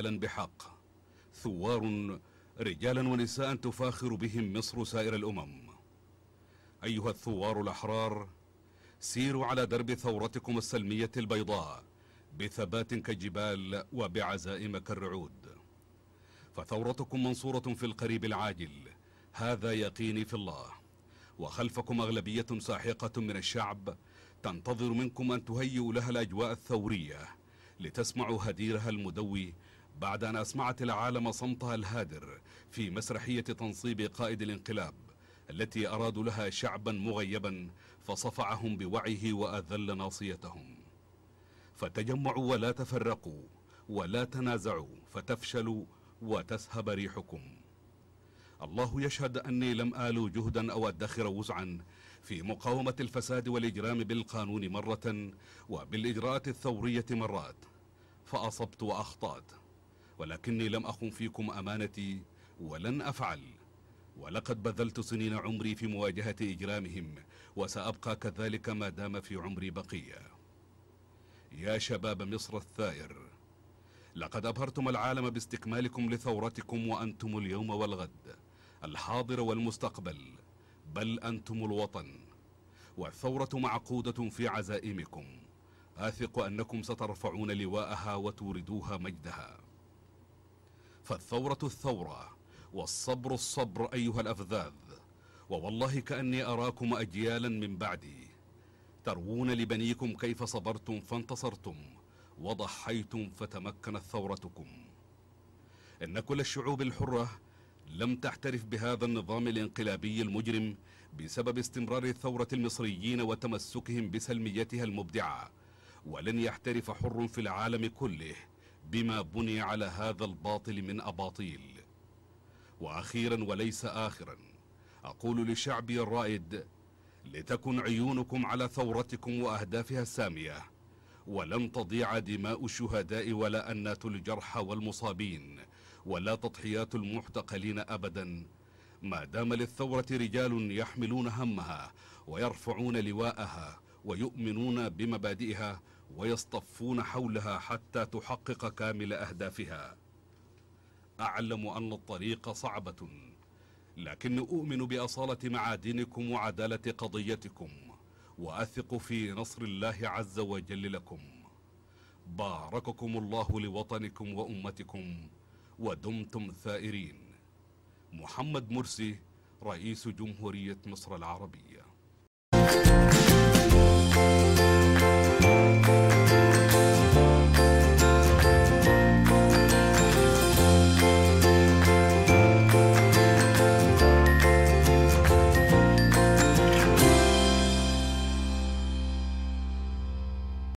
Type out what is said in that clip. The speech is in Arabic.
الحق ثوار رجالا ونساء تفاخر بهم مصر سائر الأمم. أيها الثوار الأحرار سيروا على درب ثورتكم السلمية البيضاء بثبات كالجبال وبعزائم كالرعود. فثورتكم منصورة في القريب العاجل هذا يقيني في الله. وخلفكم أغلبية ساحقة من الشعب تنتظر منكم أن تهيئوا لها الأجواء الثورية لتسمعوا هديرها المدوي بعد أن أسمعت العالم صمتها الهادر في مسرحية تنصيب قائد الانقلاب التي أرادوا لها شعبا مغيبا فصفعهم بوعيه وأذل ناصيتهم. فتجمعوا ولا تفرقوا ولا تنازعوا فتفشلوا وتسهب ريحكم. الله يشهد أني لم آلو جهدا أو أدخر وسعا في مقاومة الفساد والإجرام بالقانون مرة وبالإجراءات الثورية مرات فأصبت وأخطأت. ولكني لم أخن فيكم أمانتي ولن أفعل. ولقد بذلت سنين عمري في مواجهة إجرامهم وسأبقى كذلك ما دام في عمري بقية يا شباب مصر الثائر لقد أبهرتم العالم باستكمالكم لثورتكم وأنتم اليوم والغد الحاضر والمستقبل بل أنتم الوطن. والثورة معقودة في عزائمكم آثق أنكم سترفعون لواءها وتوردوها مجدها. فالثورة الثورة والصبر الصبر أيها الأفذاذ. ووالله كأني أراكم أجيالا من بعدي. تروون لبنيكم كيف صبرتم فانتصرتم وضحيتم فتمكنت ثورتكم. إن كل الشعوب الحرة لم تحترف بهذا النظام الانقلابي المجرم بسبب استمرار الثورة المصريين وتمسكهم بسلميتها المبدعة. ولن يحترف حر في العالم كله بما بني على هذا الباطل من أباطيل. وأخيرا وليس آخرا أقول لشعبي الرائد لتكن عيونكم على ثورتكم وأهدافها السامية ولن تضيع دماء الشهداء ولا أنات الجرحى والمصابين ولا تضحيات المحتقلين أبدا. ما دام للثورة رجال يحملون همها ويرفعون لواءها ويؤمنون بمبادئها ويصطفون حولها حتى تحقق كامل أهدافها. أعلم أن الطريق صعبة لكن أؤمن بأصالة معادنكم وعدالة قضيتكم وأثق في نصر الله عز وجل لكم. بارككم الله لوطنكم وأمتكم ودمتم ثائرين. محمد مرسي رئيس جمهورية مصر العربية.